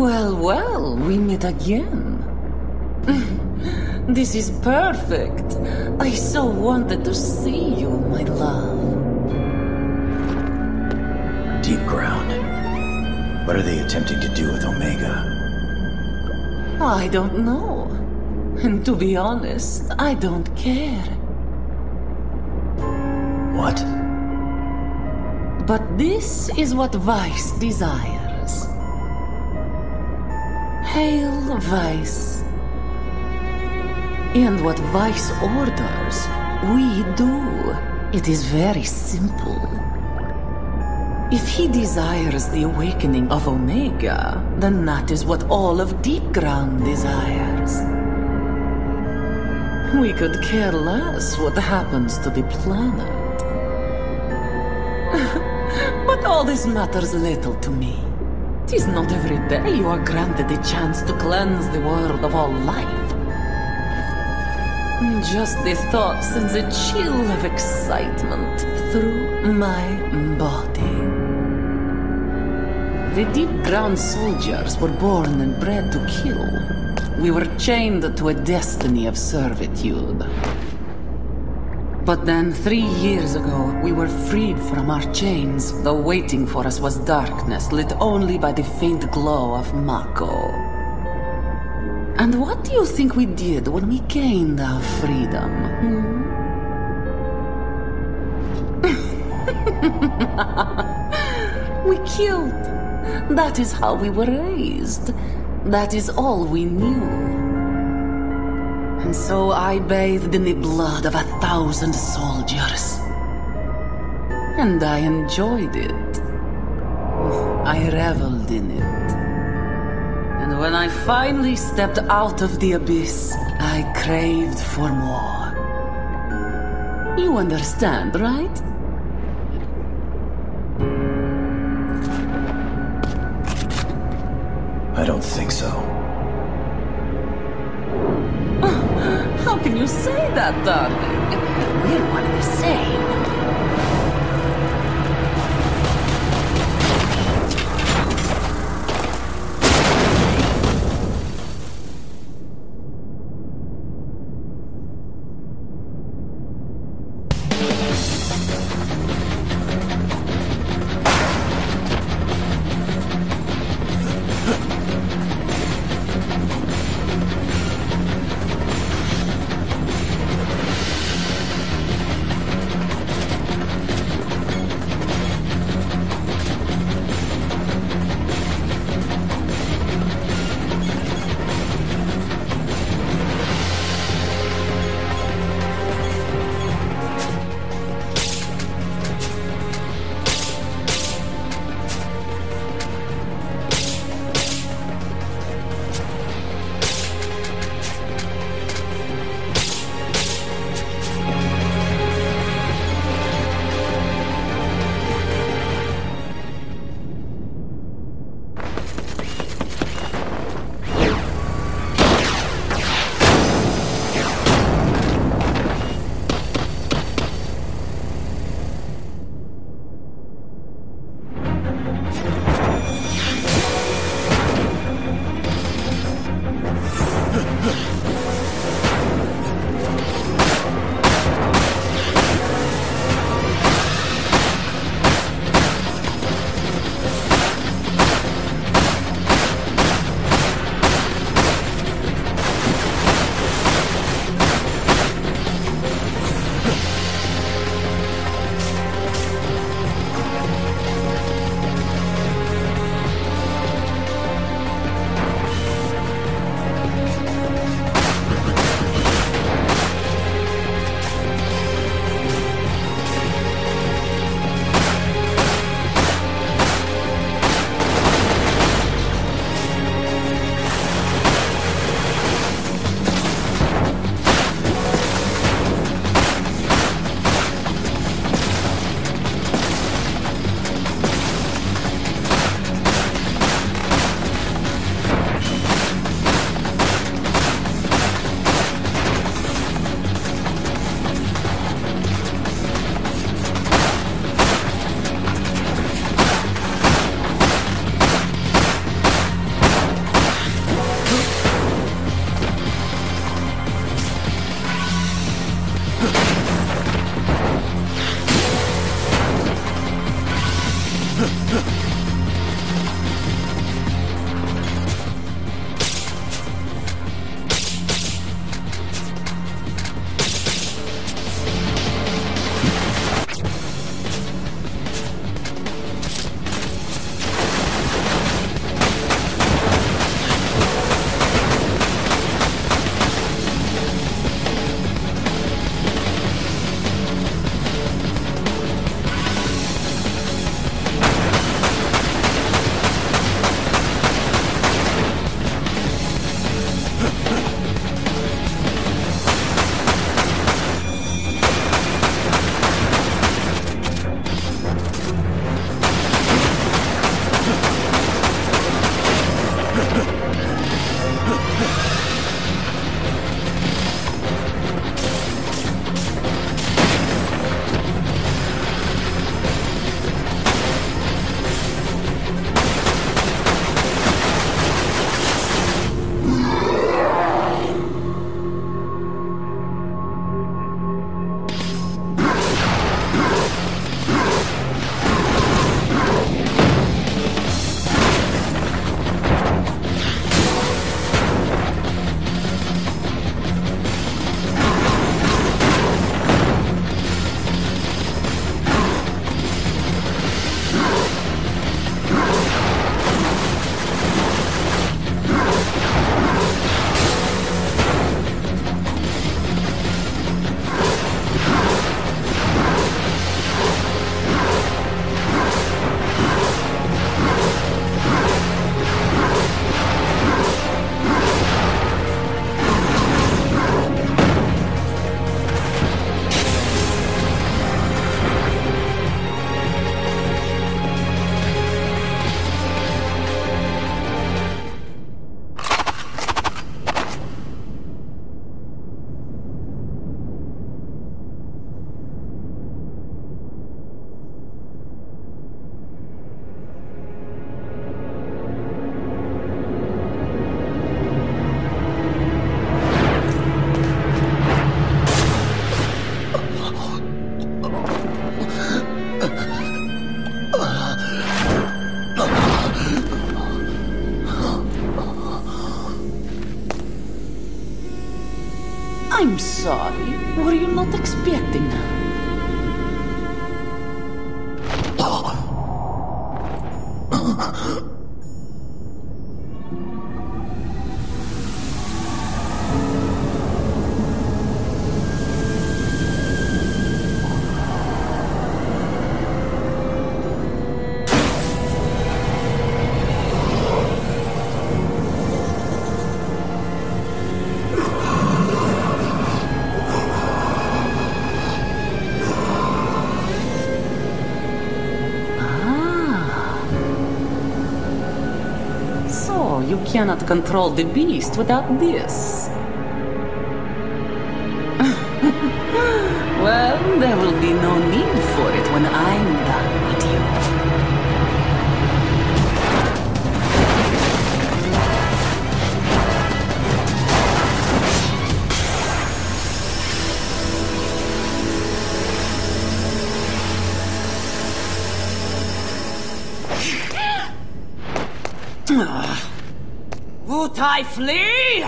Well, well, we meet again. this is perfect. I so wanted to see you, my love. Deepground. What are they attempting to do with Omega? I don't know. And to be honest, I don't care. What? But this is what Weiss desires. Hail Weiss. And what Weiss orders, we do. It is very simple. If he desires the awakening of Omega, then that is what all of Deepground desires. We could care less what happens to the planet. but all this matters little to me. Tis not every day you are granted a chance to cleanse the world of all life. Just the thought sends a chill of excitement through my body. The deep ground soldiers were born and bred to kill. We were chained to a destiny of servitude. But then, three years ago, we were freed from our chains, though waiting for us was darkness lit only by the faint glow of Mako. And what do you think we did when we gained our freedom? Hmm? we killed. That is how we were raised. That is all we knew. And so I bathed in the blood of a thousand soldiers. And I enjoyed it. I reveled in it. And when I finally stepped out of the abyss, I craved for more. You understand, right? I don't think so. Can you say that, darling? We're one and the same. I'm sorry. Were you not expecting that? You cannot control the beast without this. well, there will be no need for it when I'm I flee?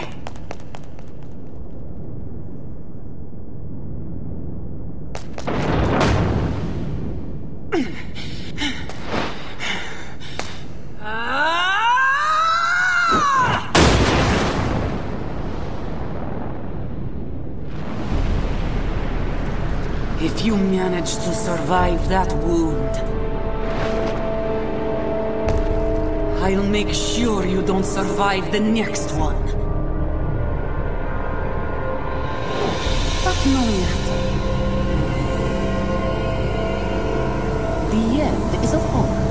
Ah! If you manage to survive that wound, I'll make sure you don't survive the next one. But no yet. The end is upon us.